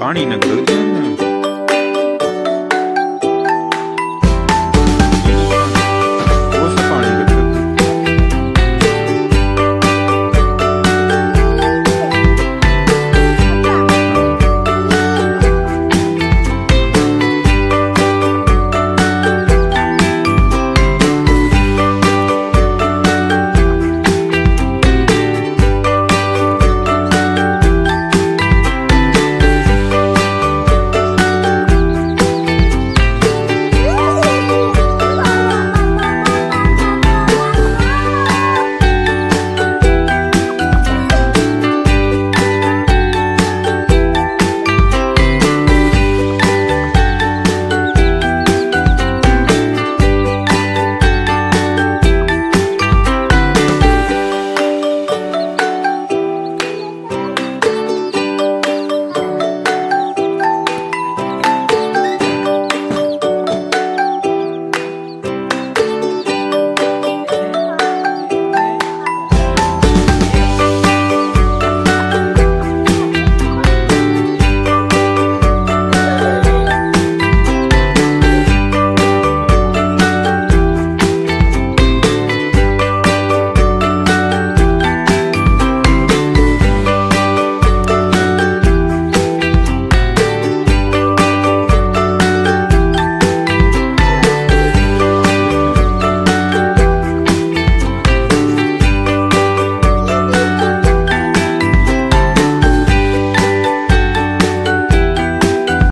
ਪਾਣੀ ਨਾ ਗੜਦੇ ਨਾ